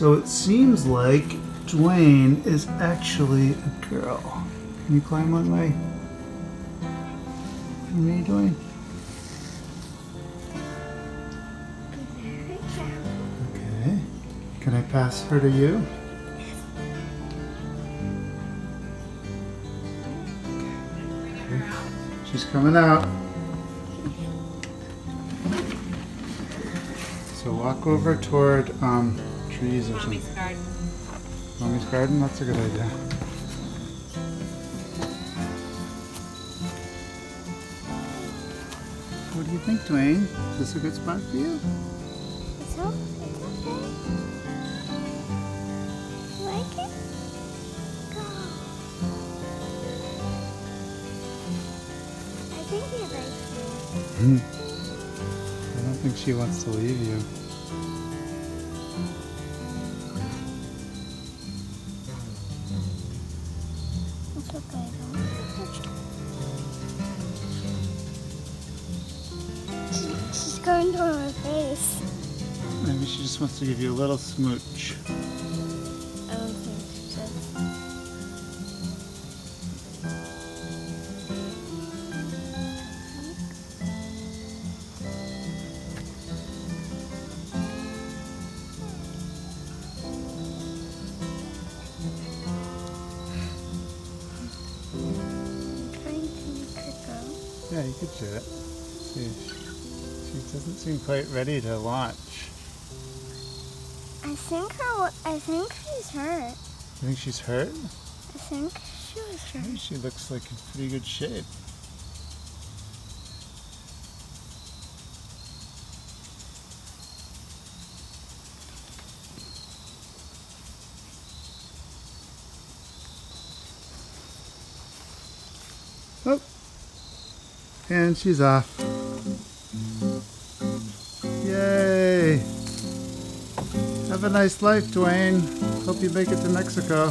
So it seems like Dwayne is actually a girl. Can you climb on my on me, Dwayne? Okay. Can I pass her to you? She's coming out. So walk over toward um, trees or something. Mommy's garden. Mommy's garden? That's a good idea. What do you think, Dwayne? Is this a good spot for you? It's okay. It's okay. You like it? Go. I think you like it. I don't think she wants to leave you. Just wants to give you a little smooch. I don't think she does. I'm trying to make her go. Yeah, you could do it. See, she doesn't seem quite ready to launch. I think her. I think she's hurt. You think she's hurt? I think she was hurt. Maybe she looks like in pretty good shape. Oh, and she's off. Have a nice life, Dwayne. Hope you make it to Mexico.